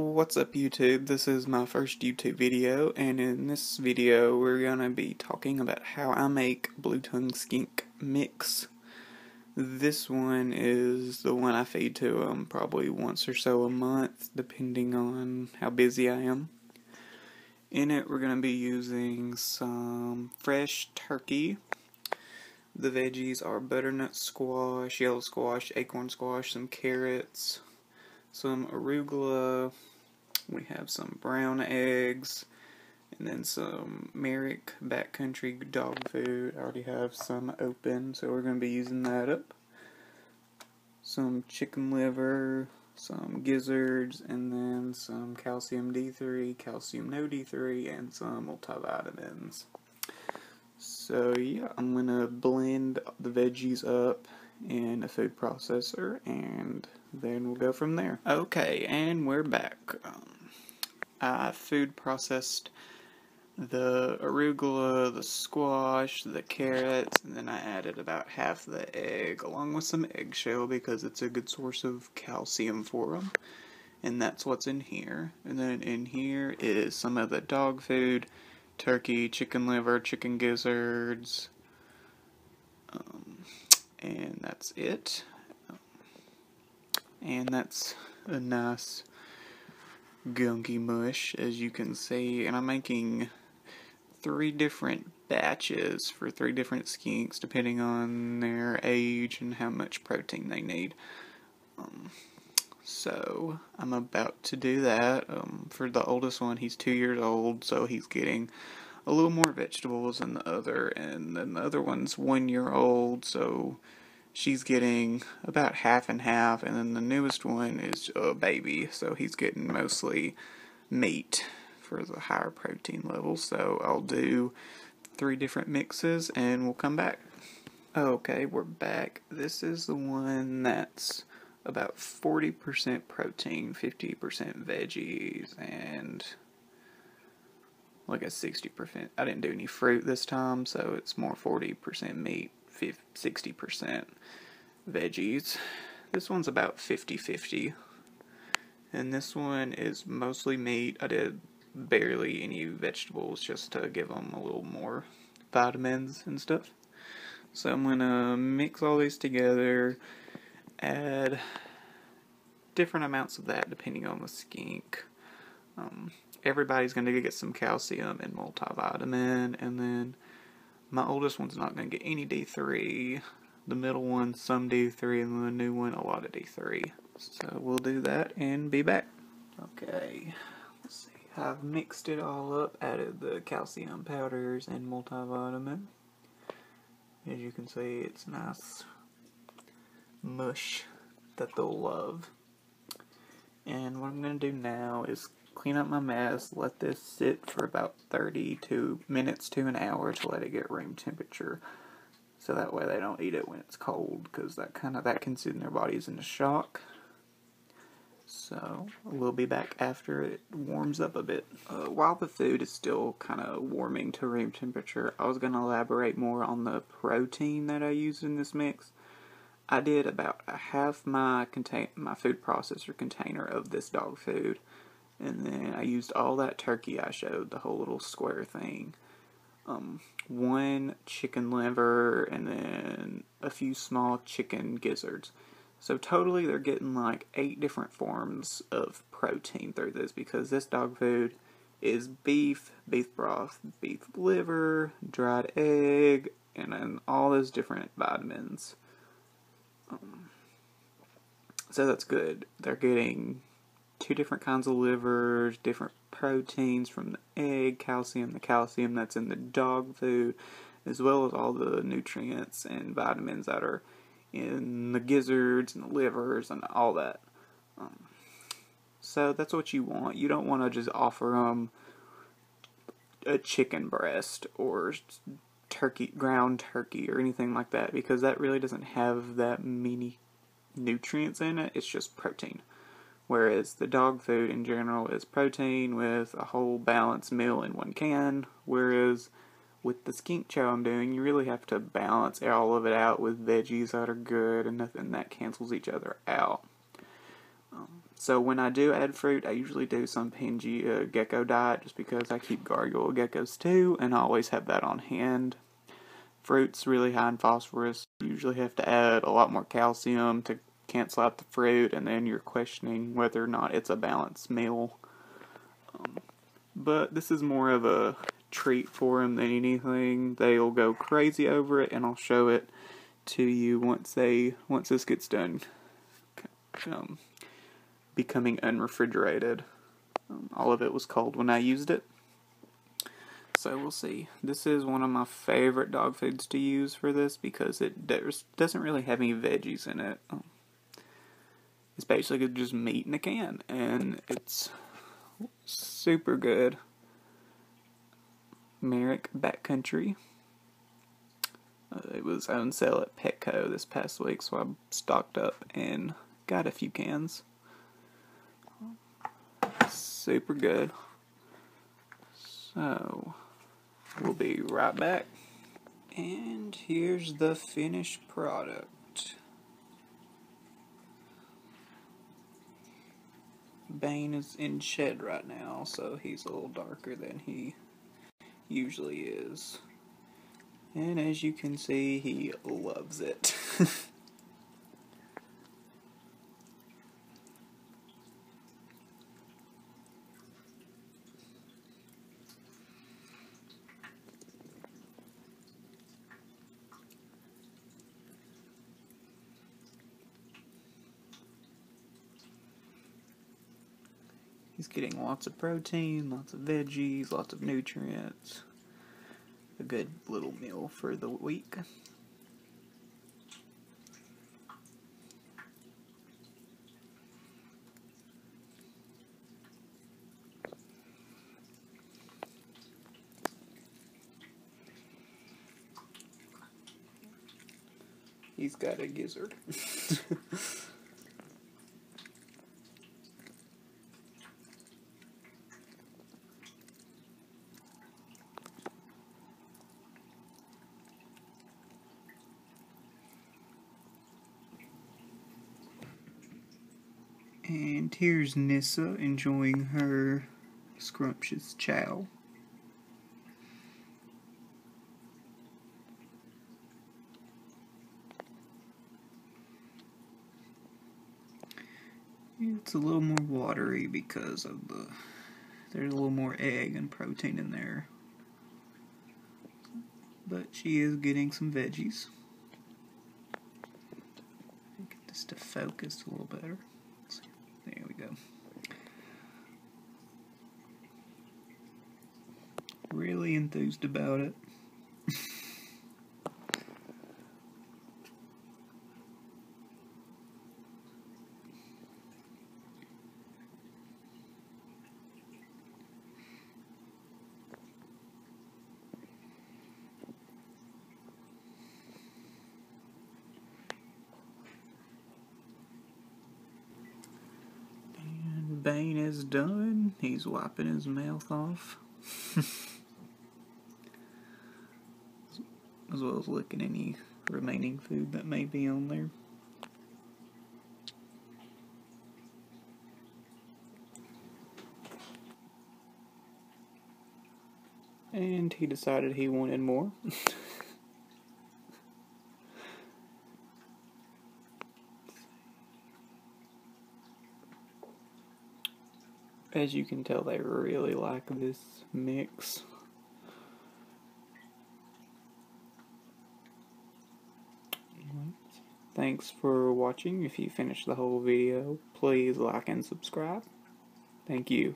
What's up YouTube? This is my first YouTube video and in this video we're to be talking about how I make Blue Tongue Skink Mix. This one is the one I feed to them probably once or so a month depending on how busy I am. In it we're to be using some fresh turkey. The veggies are butternut squash, yellow squash, acorn squash, some carrots, some arugula, we have some brown eggs, and then some Merrick Backcountry dog food. I already have some open, so we're going to be using that up. Some chicken liver, some gizzards, and then some calcium D3, calcium no D3, and some multivitamins. So yeah, I'm going to blend the veggies up in a food processor and then we'll go from there. Okay, and we're back. Um, I food processed the arugula, the squash, the carrots, and then I added about half the egg along with some eggshell because it's a good source of calcium for them. And that's what's in here. And then in here is some of the dog food, turkey, chicken liver, chicken gizzards, um, and that's it and that's a nice gunky mush as you can see and I'm making three different batches for three different skinks depending on their age and how much protein they need. Um, so I'm about to do that. Um, for the oldest one he's two years old so he's getting a little more vegetables than the other and then the other one's one year old so she's getting about half and half, and then the newest one is a baby, so he's getting mostly meat for the higher protein level. So I'll do three different mixes and we'll come back. Okay, we're back. This is the one that's about 40% protein, 50% veggies, and like a 60%. I didn't do any fruit this time, so it's more 40% meat, 60% veggies. This one's about 50-50. And this one is mostly meat. I did barely any vegetables just to give them a little more vitamins and stuff. So I'm going to mix all these together, add different amounts of that depending on the skink. Um, everybody's going to get some calcium and multivitamin, and then my oldest one's not going to get any D3. The middle one, some D3, and the new one, a lot of D3. So we'll do that and be back. Okay, let's see. I've mixed it all up, added the calcium powders and multivitamin. As you can see, it's a nice mush that they'll love. And what I'm going to do now is clean up my mess, let this sit for about 32 minutes to an hour to let it get room temperature. So that way they don't eat it when it's cold, because that kind of that can send their bodies into shock. So we'll be back after it warms up a bit. Uh, while the food is still kind of warming to room temperature, I was going to elaborate more on the protein that I used in this mix. I did about a half my contain my food processor container of this dog food and then I used all that turkey I showed, the whole little square thing. Um, one chicken liver, and then a few small chicken gizzards. So totally they're getting like eight different forms of protein through this because this dog food is beef, beef broth, beef liver, dried egg, and then all those different vitamins. Um, so that's good. They're getting two different kinds of livers, different proteins from the egg, calcium, the calcium that's in the dog food, as well as all the nutrients and vitamins that are in the gizzards and the livers and all that. Um, so that's what you want. You don't want to just offer them a chicken breast or turkey, ground turkey, or anything like that because that really doesn't have that many nutrients in it. It's just protein whereas the dog food in general is protein with a whole balanced meal in one can, whereas with the skink chow I'm doing, you really have to balance all of it out with veggies that are good and nothing that cancels each other out. Um, So when I do add fruit, I usually do some Pangea gecko diet just because I keep gargoyle geckos too, and I always have that on hand. Fruit's really high in phosphorus. You usually have to add a lot more calcium to cancel out the fruit, and then you're questioning whether or not it's a balanced meal. Um, but this is more of a treat for them than anything. They'll go crazy over it, and I'll show it to you once they once this gets done. Um, becoming unrefrigerated. Um, all of it was cold when I used it. So we'll see. This is one of my favorite dog foods to use for this because it doesn't really have any veggies in it. Um, it's basically just meat in a can, and it's super good. Merrick Backcountry. Uh, it was on sale at Petco this past week, so I stocked up and got a few cans super good. So, we'll be right back. And here's the finished product. Bane is in shed right now, so he's a little darker than he usually is. And as you can see, he loves it. He's getting lots of protein, lots of veggies, lots of nutrients. A good little meal for the week. He's got a gizzard. And here's Nissa enjoying her scrumptious chow. It's a little more watery because of the there's a little more egg and protein in there. But she is getting some veggies. Get this to focus a little better. Go. Really enthused about it. Bane is done. He's wiping his mouth off. as well as licking any remaining food that may be on there. And he decided he wanted more. As you can tell, they really like this mix. Thanks for watching. If you finished the whole video, please like and subscribe. Thank you.